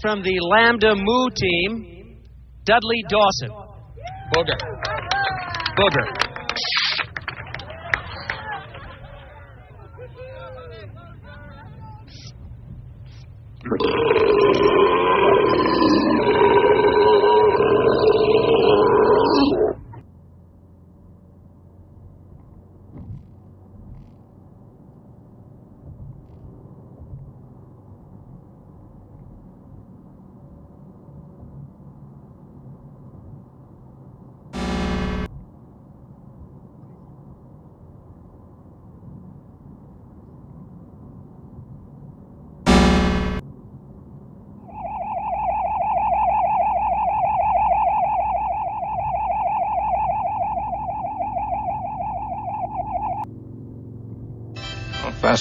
From the Lambda Mu team, Dudley Dawson. Booger. Booger.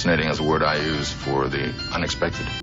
Fascinating is a word I use for the unexpected.